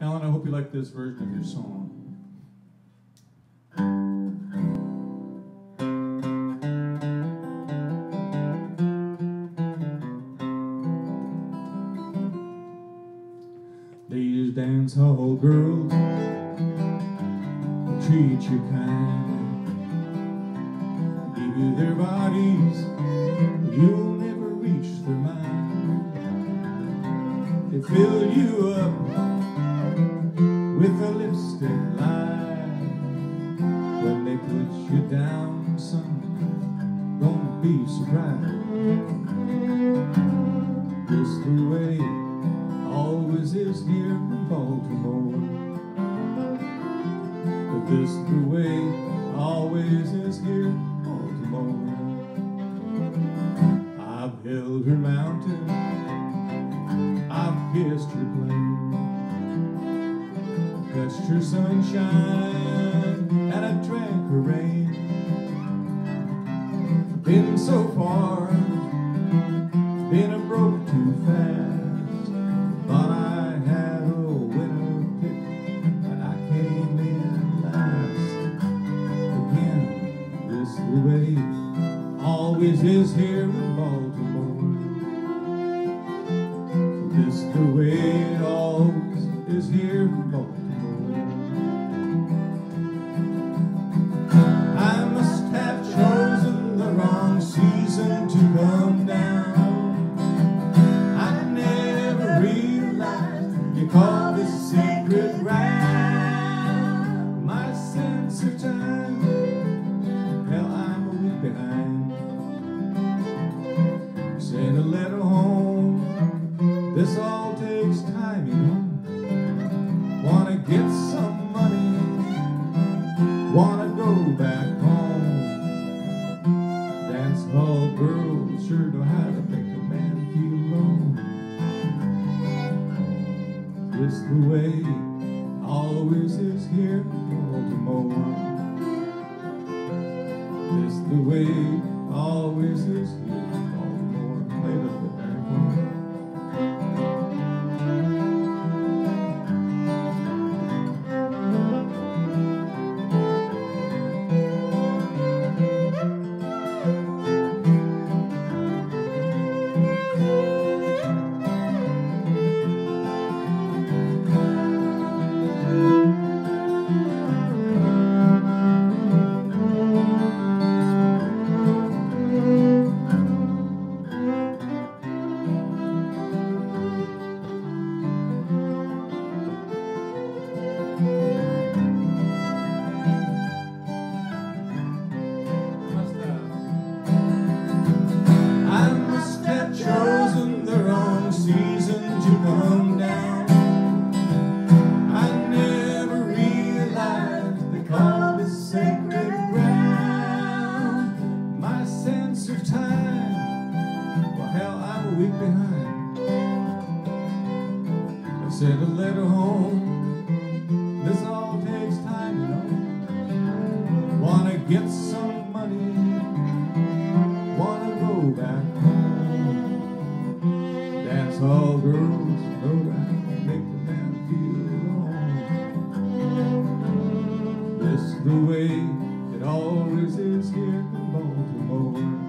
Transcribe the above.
Allan, I hope you like this version of your song. These dance hall girls treat you kind, give you their bodies, with a lipstick line. When they put you down, son, don't be surprised. Just the way it always is here in Baltimore. But this the way always is here in Baltimore. I've held her her sunshine, and I drank her rain. Been so far, been a broke too fast. Thought I had a winner pick, and I came in last. Again, this the way always is here in Baltimore. This the way it always is here in Baltimore. Takes time, you know. Wanna get some money, wanna go back home. Dance hall girls sure know how to make a man feel alone. It's the way always is here in Baltimore. It's the way always is here in Baltimore. Play a week behind. I sent a letter home. This all takes time, you know. Wanna get some money wanna go back home. Dance hall girls know to make the man feel alone. This the way it always is here in Baltimore.